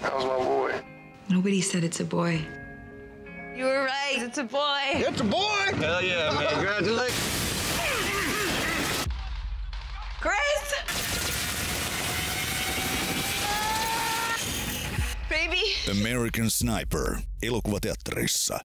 That was my boy? Nobody said it's a boy. You were right. It's a boy. It's a boy! Hell yeah, man. Congratulations. Grace! Baby! American Sniper. Elokuvateatterissa.